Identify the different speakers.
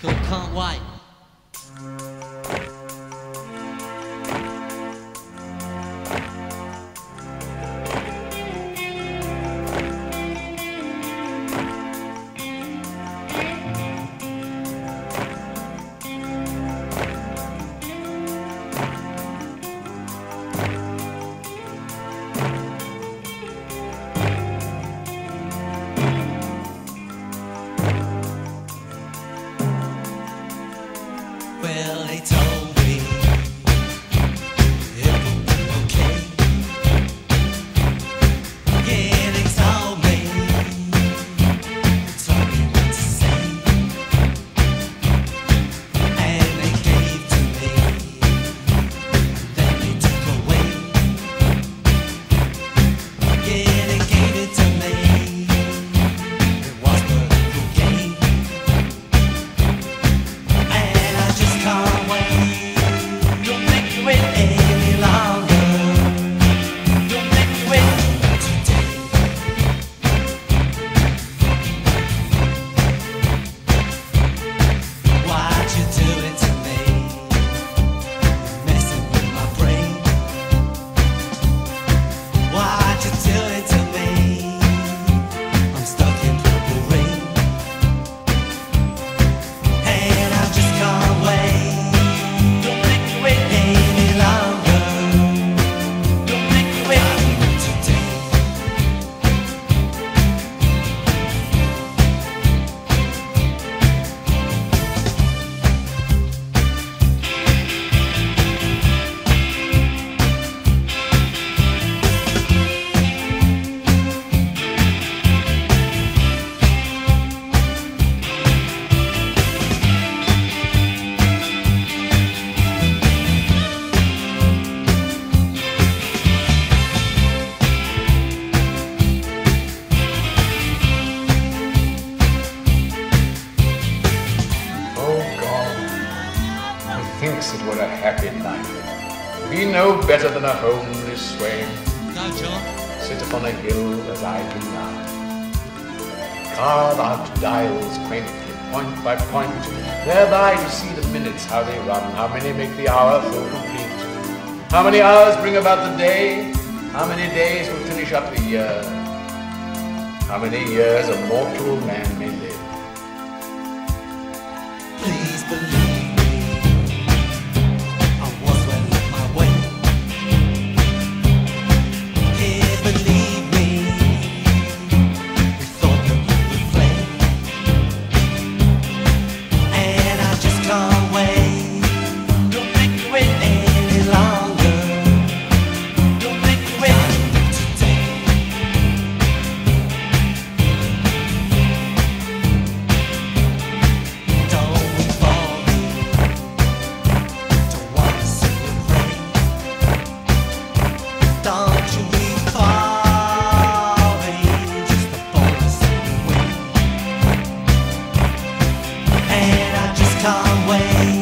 Speaker 1: called Can't Wait.
Speaker 2: happy night. We no better than a homely swain. Sit upon a hill as I do now. Carve out dials quaintly, point by point. Thereby you see the minutes, how they run, how many make the hour full complete. How many hours bring about the day, how many days will finish up the year. How many years a mortal man may live.
Speaker 1: Please believe. way.